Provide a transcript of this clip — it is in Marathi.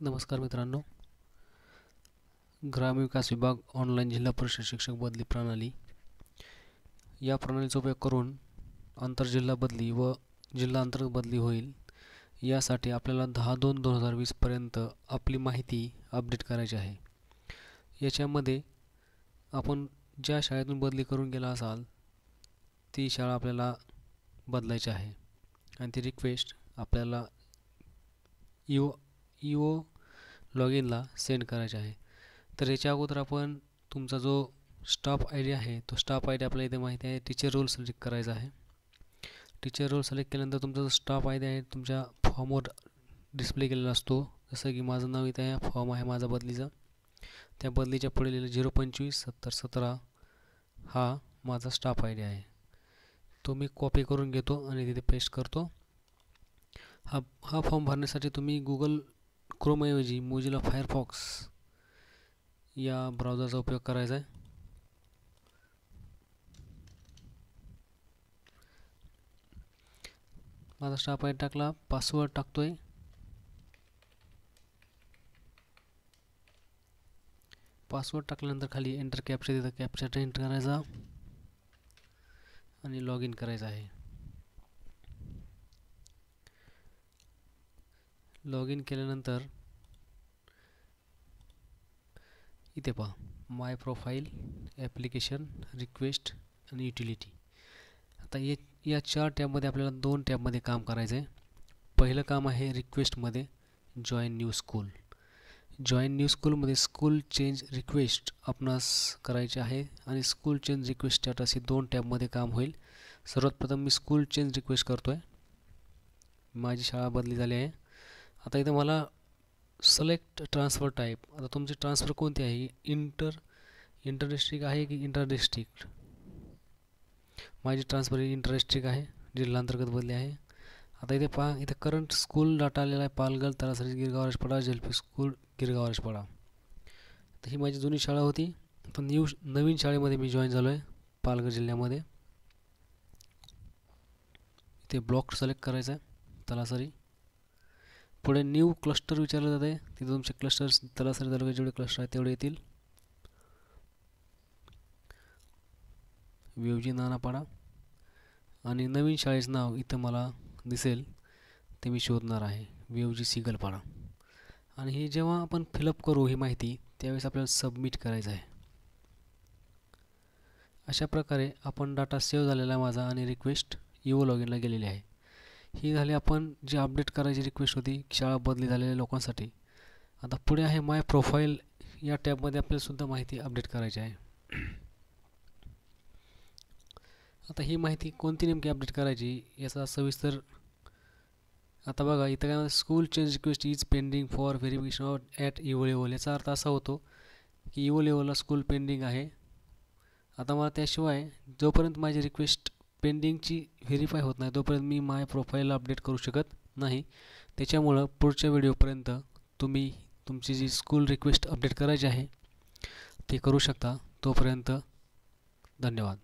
नमस्कार मित्रांनो. ग्रामविकास विभाग ऑनलाईन जिल्हा परिषद शिक्षक बदली प्रणाली. या प्रणालीचा उपयोग करून आंतरजिल्हा बदली व जिल्हा अंतर्गत बदली होईल. यासाठी आपल्याला दहा दोन दोन हजार वीसपर्यंत आपली माहिती अपडेट करायची आहे. याच्यामध्ये आपण ज्या शाळेतून बदली करून गेला असाल ती शाळा आपल्याला बदलायची आहे. आणि ती रिक्वेस्ट आपल्याला ई ओ लॉग इनला सेंड करायचे आहे. तर याच्या अगोदर आपण तुमचा जो स्टाफ आय डी आहे तो स्टाफ आय डी आपल्याला इथे माहिती आहे. टीचर रोल सिलेक्ट करायचा आहे. टीचर रोल सिलेक्ट केल्यानंतर तुमचा जो स्टाफ आय डी आहे तुमच्या फॉर्मवर डिस्प्ले केलेला असतो. जसं की माझं नाव इथे आहे फॉर्म आहे माझा बदलीचा. त्या बदलीच्या पुढे लिहिलं झिरो पंचवीस सत्तर सतरा हा माझा स्टाफ आय डी आहे. तो मी कॉपी करून घेतो आणि तिथे पेस्ट करतो. हा हा फॉर्म भरण्यासाठी तुम्ही गुगल क्रोमऐवजी मोजिला फायरफॉक्स या ब्राउझरचा उपयोग करायचा आहे. माझा स्टाफ आय टाकला पासवर्ड टाकतोय. पासवर्ड टाकल्यानंतर खाली एंटर कॅप्चर तिथं कॅप्चर एंटर करायचा. आणि लॉग इन करायचं आहे. लॉग इन केल्यानंतर इथे पहा. माय प्रोफाईल ॲप्लिकेशन रिक्वेस्ट आणि युटिलिटी आता ये या चार टॅबमध्ये आपल्याला दोन टॅबमध्ये काम करायचं आहे पहिलं काम आहे रिक्वेस्टमध्ये join new school join new स्कूलमध्ये स्कूल चेंज रिक्वेस्ट आपणास करायचे आहे आणि स्कूल चेंज रिक्वेस्ट स्टॅटस हे दोन टॅबमध्ये काम होईल. सर्वात प्रथम मी स्कूल चेंज रिक्वेस्ट करतो आहे माझी शाळा बदली झाली आहे. आता इथं मला सिलेक्ट ट्रान्सफर टाईप आता तुमची ट्रान्सफर कोणती आहे? इंटर इंटर डिस्ट्रिक्ट आहे की इंटर डिस्ट्रिक्ट माझी ट्रान्सफर इंटर डिस्ट्रिक्ट आहे जिल्हांतर्गत बदली आहे. आता इथे पहा इथे करंट स्कूल डाटा आलेला आहे पालघर तलासरी गिरगाव राजपाडा जेलपी स्कूल गिरगाव राजपाडा. तर ही माझी जुनी शाळा होती. पण न्यू नवीन शाळेमध्ये मी जॉईन झालो आहे पालघर जिल्ह्यामध्ये. इथे ब्लॉक सिलेक्ट करायचा आहे तलासरी. पुढे न्यू क्लस्टर विचारलं जाते तिथे तुमचे क्लस्टर्स तलासरी तालुक्यात जेवढे क्लस्टर आहेत तेवढे येतील. विवजी नानापाडा. आणि नवीन शाळेचं नाव इथं मला दिसेल ते मी शोधणार आहे. विवजी सिगलपाडा. आणि हे जेव्हा आपण फिलअप करू ही माहिती त्यावेळेस आपल्याला सबमिट करायचं आहे. अशा प्रकारे आपण डाटा सेव्ह झालेला माझा आणि रिक्वेस्ट इओ लॉग इनला गेलेली आहे. ही झाली आपण जी अपडेट करायची रिक्वेस्ट होती शाळा बदली झालेल्या लोकांसाठी. आता पुढे आहे माय प्रोफाईल या टॅबमध्ये आपल्यालासुद्धा माहिती अपडेट करायची आहे. आता ही माहिती कोणती नेमकी अपडेट करायची याचा सविस्तर आता बघा इथं काय school change request is pending for verification of at EO level याचा अर्थ असा होतो की इओ लेवलला स्कूल पेंडिंग आहे. आता मला त्याशिवाय जोपर्यंत माझी रिक्वेस्ट पेंडिंगची व्हेरीफाय होत नाही. तोपर्यंत मी माय प्रोफाईल अपडेट करू शकत नाही. त्याच्यामुळं पुढच्या व्हिडिओपर्यंत तुम्ही तुमची जी स्कूल रिक्वेस्ट अपडेट करायची आहे ते करू शकता. तोपर्यंत धन्यवाद.